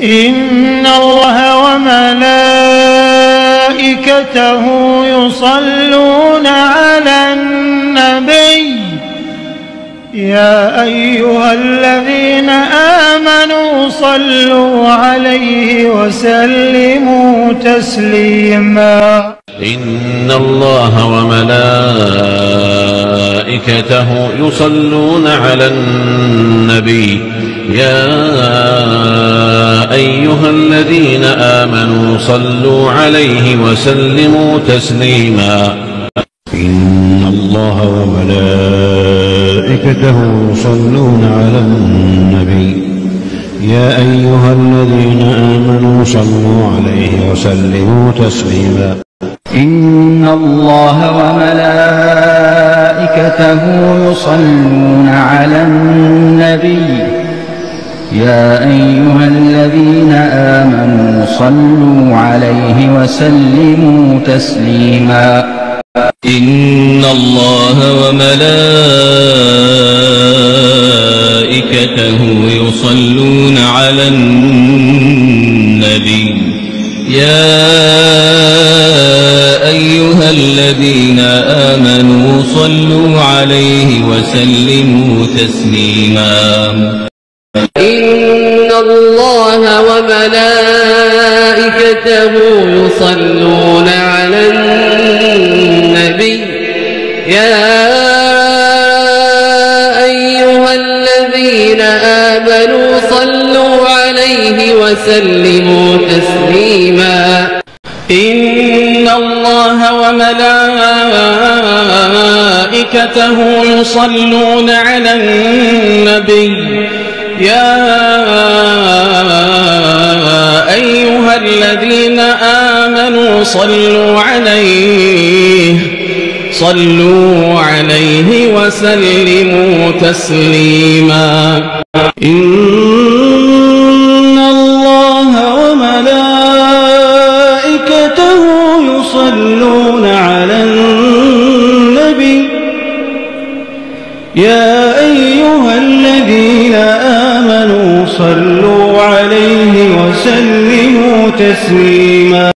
إن الله وملائكته يصلون على النبي يا أيها الذين آمنوا صلوا عليه وسلموا تسليما إن الله وملائكته يصلون على النبي يا أيها الذين آمنوا صلوا عليه وسلموا تسليما. إن الله وملائكته يصلون على النبي. يا أيها الذين آمنوا صلوا عليه وسلموا تسليما. إن الله وملائكته يصلون على النبي. يا أيها الذين آمنوا صلوا عليه وسلموا تسليما. إن الله وملائكته يصلون على النبي. يا أيها الذين آمنوا صلوا عليه وسلموا تسليما. إن الله وملائكته يصلون على النبي يا أيها الذين آمنوا صلوا عليه وسلموا تسليما إن الله وملائكته يصلون على النبي يا أيها الذين آمنوا صلوا عليه صلوا عليه وسلموا تسليما. إن الله وملائكته يصلون على النبي. يا أيها الذين صلوا عليه وسلموا تسليما.